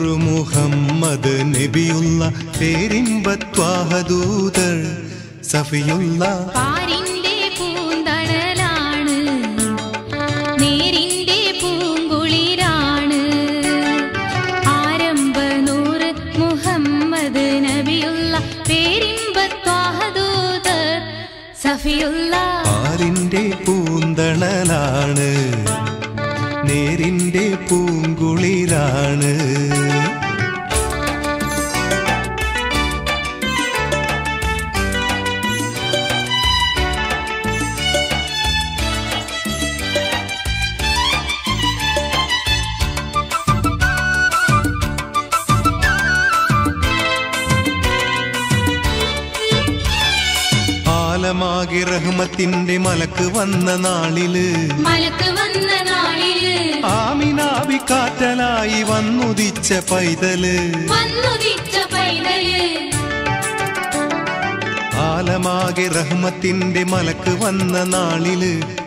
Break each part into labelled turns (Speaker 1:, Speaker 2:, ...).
Speaker 1: നൂറ് മുഹമ്മദ് നബിയുള്ള പേരിമ്പത്വാഹദൂതർ സഫിയുള്ള
Speaker 2: പാരിന്റെ പൂന്തണലാണ് നേരിന്റെ പൂങ്കുളിരാണ്. ആരംഭ നൂറ് മുഹമ്മദ് നബിയുള്ള പേരിമ്പത്വാഹദൂതർ സഫിയുള്ള.
Speaker 1: ആരിന്റെ പൂന്തണലാണ് നേരിന്റെ പൂങ്കുളിരാണ്. റഹ്മത്തിന്റെ മലക്ക് വന്ന നാളിൽ
Speaker 2: മലക്ക് വന്ന നാളിൽ
Speaker 1: ആമിനാവി കാറ്റലായി വന്നുദിച്ച പൈതൽ.
Speaker 2: വന്നുദിച്ച പൈതൽ.
Speaker 1: ആലമാകെ റഹ്മത്തിന്റെ മലക്ക് വന്ന നാളിൽ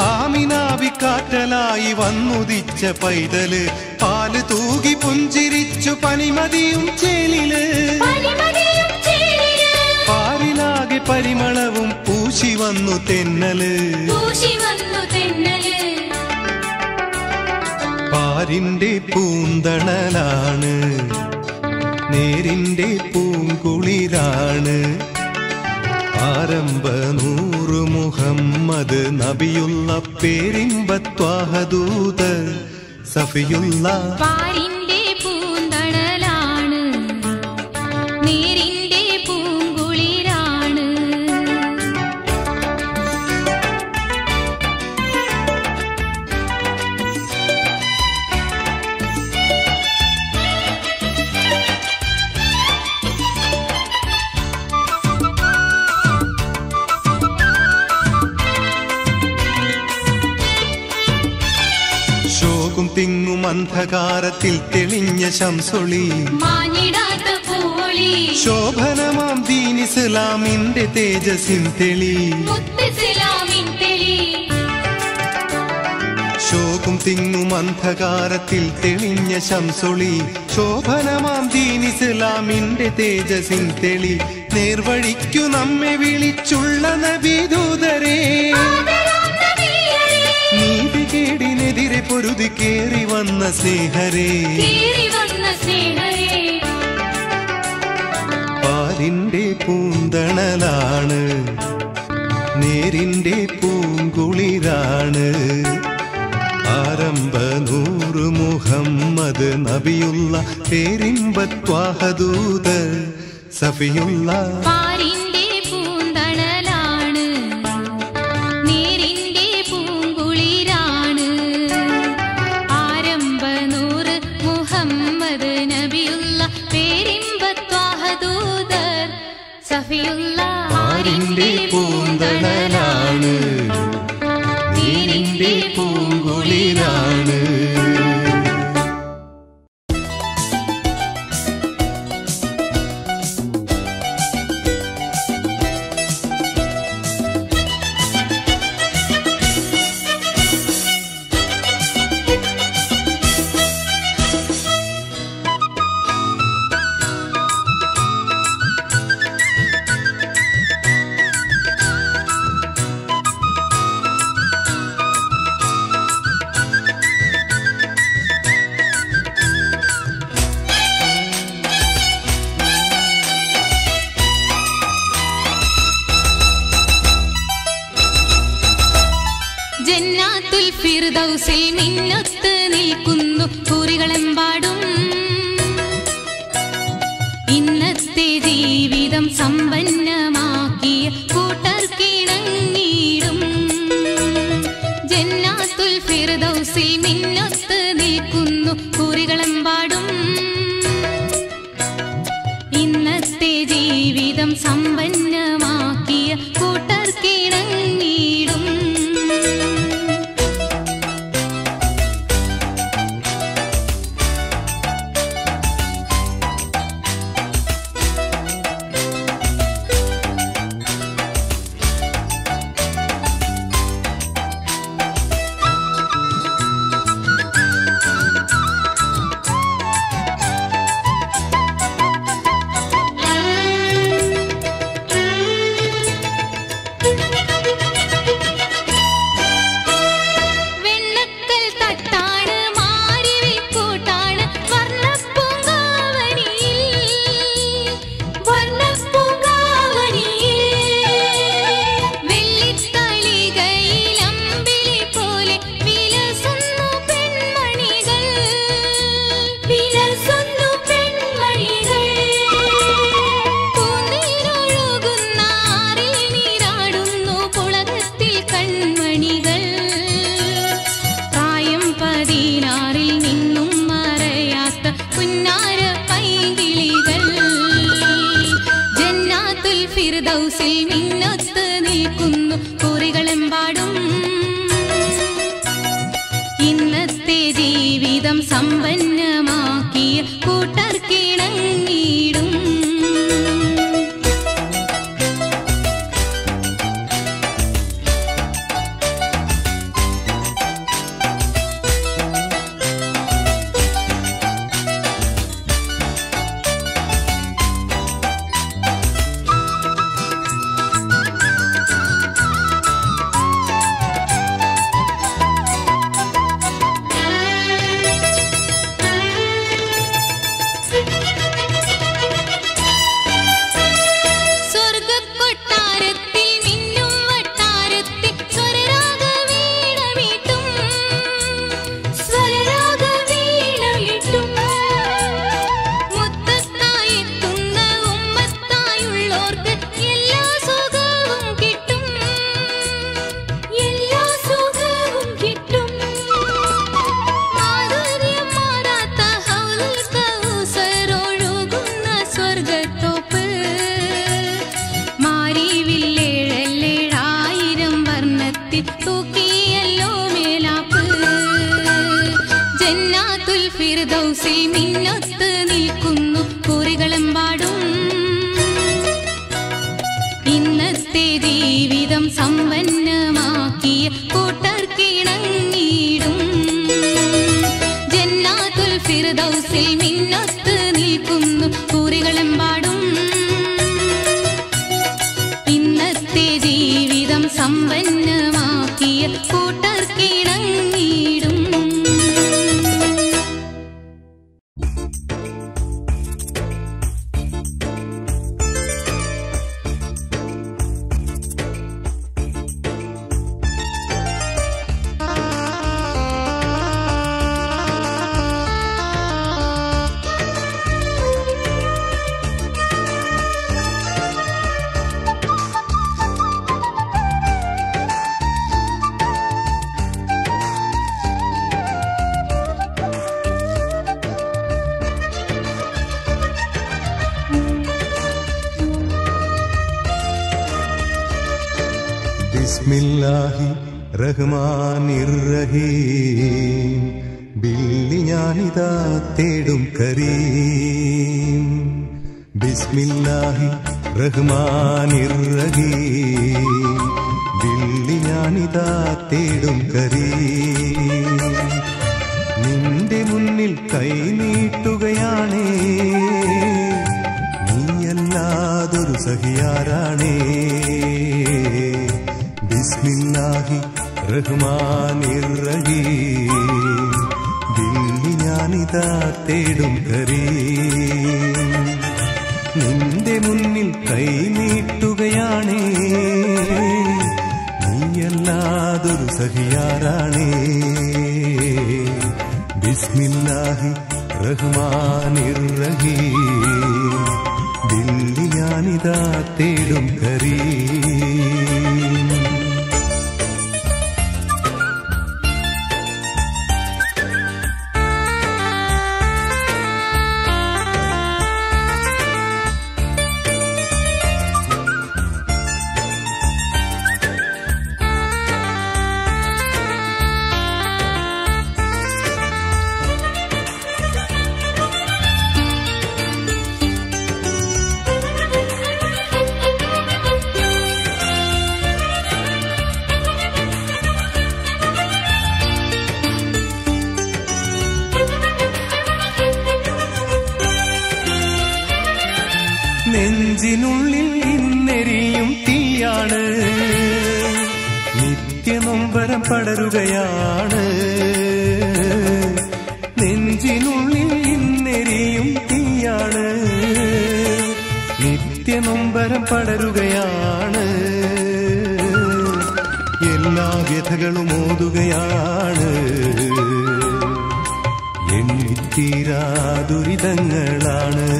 Speaker 1: ആമിനാവി കാറ്റലായി വന്നുദിച്ച പൈതൽ. പാൽ തൂകി പുഞ്ചിരിച്ചു പനിമതിയും ചേലിൽ.
Speaker 2: പനിമതിയും
Speaker 1: പരിമളവും പൂശി വന്നു
Speaker 2: തെന്നൽ.
Speaker 1: പാരിന്റെ പൂന്തണലാണ് നേരിന്റെ പൂങ്കുളിരാണ്. ആരംഭ നൂറ് മുഹമ്മദ് നബിയുള്ള പേരിമ്പത്വാഹദൂത സഫിയുള്ള അന്ധകാരത്തിൽ തെളിഞ്ഞ ശംസൊളി. ശോഭനമാം ദീനിസ്ലാമിന്റെ തേജസിൻ തെളി. ശോകും തിങ്ങും അന്ധകാരത്തിൽ തെളിഞ്ഞ ശംസൊളി. ശോഭനമാം ദീനിസ്ലാമിന്റെ തേജസിൻ തെളി. നേർവഴിക്കു നമ്മെ വിളിച്ചുള്ള നബിദൂതരേ നീതികേടിനെതിരെ പൊരുതി കേറി വന്ന സ്നേഹരേ.
Speaker 2: കേറി വന്ന സ്നേഹരേ.
Speaker 1: പാലിന്റെ പൂന്തണലാണ് നേരിന്റെ പൂങ്കുളിരാണ്. ആരംഭ നൂറ് മുഹമ്മദ് നബിയുള്ള പേരിമ്പത്വാഹദൂത് സഫിയുള്ള
Speaker 2: ഫിർദൗസിൽ മിന്നത്ത് നിൽക്കുന്നു. കുറികളെമ്പാടും ജന്നാത്തുൽ ഫിർദൗസിൽ മിൻ ജന്നാത്തുൽ ഫിർദൗസിൽ മിന്നൊത്ത് നിൽക്കുന്നു. കുറികളെമ്പാടും
Speaker 1: റഹ്മാനിർ റഹീം ബില്ലി ഞാനിതാ തേടും കരീം. ബിസ്മില്ലാഹി റഹ്മാനിർ റഹീം ബില്ലി ഞാനിതാ തേടും കരീം. നിന്റെ മുന്നിൽ കൈനീട്ടുകയാണേ നീയല്ലാതൊരു സഹിയാരാണേ. ബിസ്മില്ലാഹി റഹ്മാനിർ റഹീം ദില്ലി ഞാനിതാ തേടും കരീ. നിന്റെ മുന്നിൽ കൈനീട്ടുകയാണേ നീയല്ലാതൊരു സഹിയാറാണേ ബിസ്മില്ലാഹി റഹ്മാനിർ റഹീം ദില്ലി ഞാനിതാ തേടും കരീം. പടരുകയാണ് നെഞ്ചിനുള്ളിൽ ഇന്നെരിയും തീയാണ്. നിത്യനൊമ്പരം പടരുകയാണ്. എല്ലാ വ്യഥകളും ഓതുകയാണ്. എണ്ണിത്തീരാ ദുരിതങ്ങളാണ്.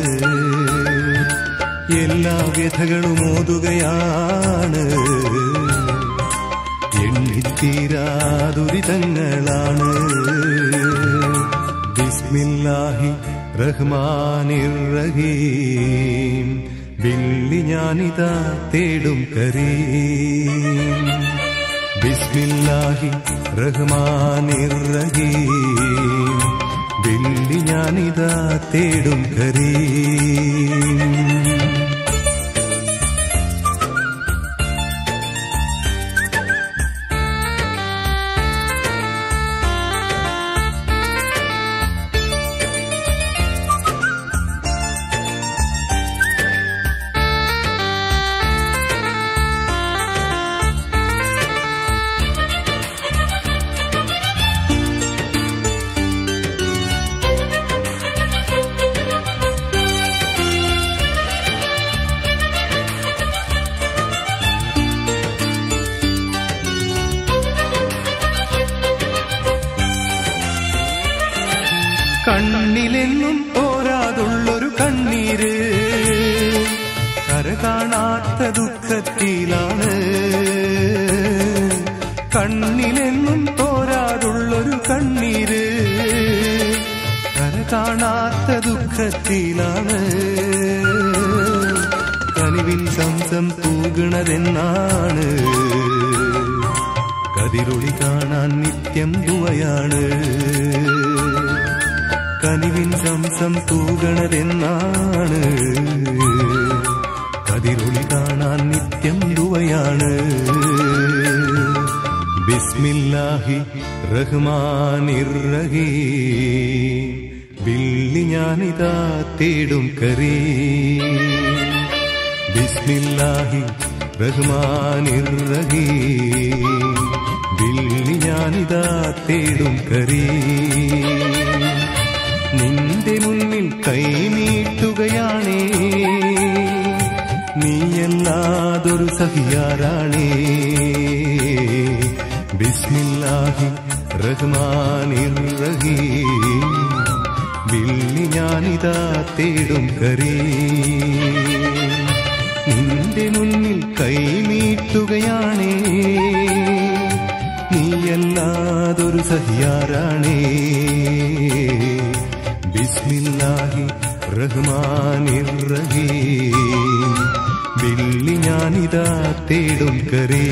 Speaker 1: എല്ലാ വ്യഥകളും ഓതുകയാണ്. എണ്ണിത്തീരാ ദുരിതങ്ങളാണ് ബിസ്മില്ലാഹി റഹ്മാനിർ റഹീം. വെള്ളി ഞാനിതാ തേടും കരീം. ബിസ്മില്ലാഹി റഹ്മാനിർ റഹീം. വെള്ളി ഞാനിതാ തേടും കരീം. സംസം തൂകണതെന്നാണ് കതിരൊളി കാണാൻ നിത്യം ദുവയാണ് കനിവിൻ സംസം തൂകണതെന്നാണ് കതിരൊളി കാണാൻ നിത്യം ദുവയാണ് ബിസ്മില്ലാഹി റഹ്മാനിർ റഹീം ബില്ലി ഞാനിതാ തേടും കരീ. ബിസ്മില്ലാഹി റഹീം ബില്ലി ഞാനിതാ തേടും കരീ. നിന്റെ മുന്നിൽ കൈനീട്ടുകയാണേ നീയല്ലാതൊരു സഹിയാരാണേ. ബിസ്മില്ലാഹി റഹ്മാനിർ റഹീം ബില്ലി ഞാനിതാ തേടും കരീ. കൈനീട്ടുകയാണേ നീയല്ലാതൊരു സഹിയാറാണേ. ബിസ്മില്ലാഹി റഹ്മാനിർ റഹീം. ബില്ലി ഞാനിതാ തേടും കരേ.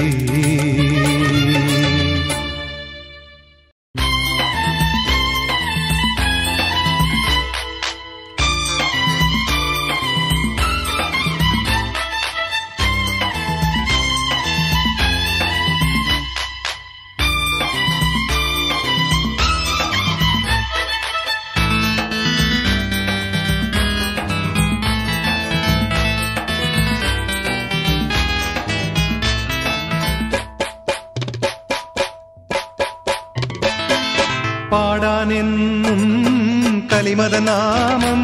Speaker 1: കലിമത നാമം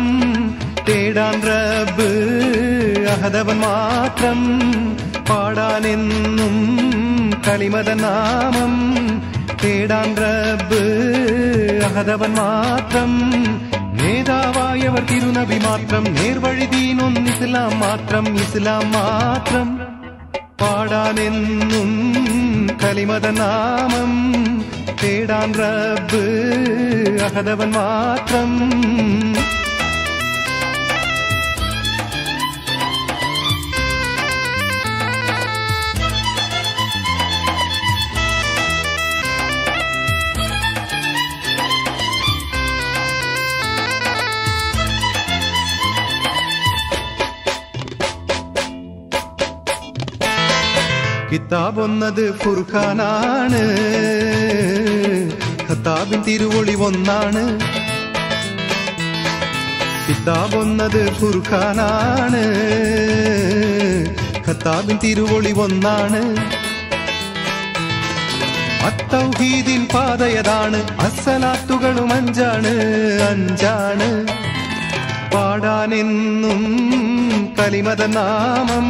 Speaker 1: തേടാൻ റബ്ബ് അഹദവൻ മാത്രം പാടാനെന്നും കലിമത നാമം തേടാൻ റബ്ബ് അഹദവൻ മാത്രം നേതാവായവർ തിരുനബി മാത്രം നേർവഴി ദീനൊന്ന് ഇസ്ലാം മാത്രം ഇസ്ലാം മാത്രം പാടാനെന്നും കലിമത നാമം തേടാൻ റബ്ബ് അഹദവൻ മാത്രം കിതാബൊന്നത് ഫുർഖാനാണ് ഖത്താബിൻ തിരുവൊളി ഒന്നാണ്. കിതാബൊന്നത് ഫുർഖാനാണ് ഖത്താബിൻ തിരുവൊളി ഒന്നാണ്. അത്തൗഹീദിൻ പാതയതാണ് അസലാത്തുകളും അഞ്ചാണ്. അഞ്ചാണ്. പാടാനെന്നും കലിമത നാമം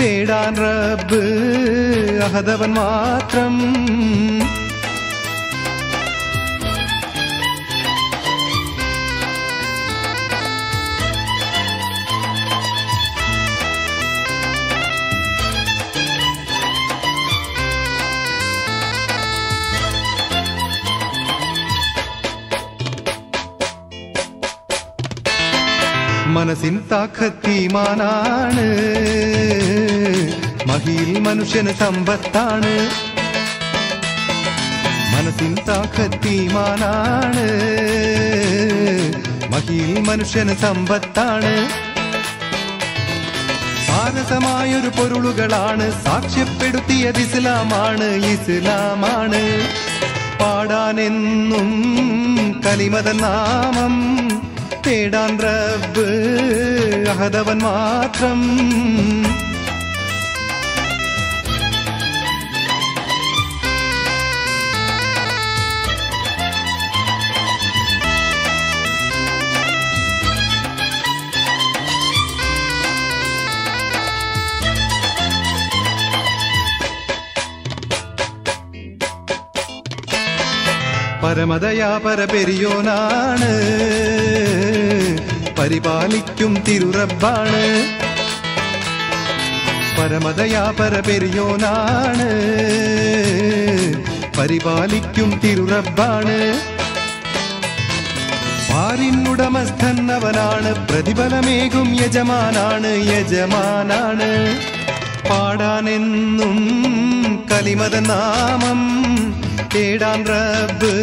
Speaker 1: തേടാൻ റബ്ബ് അഹദവൻ മാത്രം. മനസ്സിൻ താക്കത്തീമാനാണ്. മഹിയിൽ മനുഷ്യന് സമ്പത്താണ്. മനസ്സിൻ താക്കത്തീമാനാണ്. മഹിയിൽ മനുഷ്യന് സമ്പത്താണ്. സാരസമായൊരു പൊരുളുകളാണ്. സാക്ഷ്യപ്പെടുത്തിയത് ഇസ്ലാമാണ്. ഇസ്ലാമാണ് പാടാനെന്നും കലിമത നാമം തേടാൻ റബ്ബ് അഹദവൻ മാത്രം പരമദയാ പരപെരിയോനാണ് പരിപാലിക്കും തിരുറബ്ബാണ്. പരമതയാ പരപെരിയോനാണ് പരിപാലിക്കും തിരുറബ്ബാണ്. അവനാണ് പ്രതിഫലമേകും യജമാനാണ് യജമാനാണ്. പാടാനെന്നും കലിമത നാമം തേടാൻ റബ്ബ്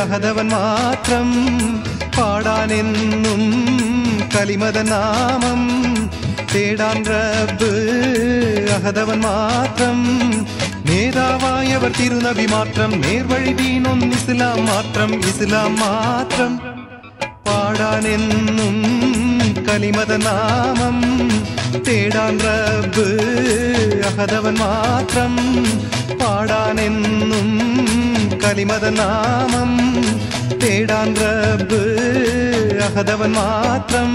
Speaker 1: അഹദവൻ മാത്രം. പാടാനെന്നും കലിമത നാമം തേടാൻ റബ്ബ് അഹദവൻ മാത്രം നേതാവായവർ തിരുനബി മാത്രം നേർവഴി ദീനൊൻ ഇസ്ലാം മാത്രം ഇസ്ലാം മാത്രം പാടാനെന്നും കലിമത നാമം തേടാൻ റബ്ബ് അഹദവൻ മാത്രം പാടാനെന്നും കലിമത നാമം തേടാൻ റബ്ബ് അർഹതവൻ മാത്രം.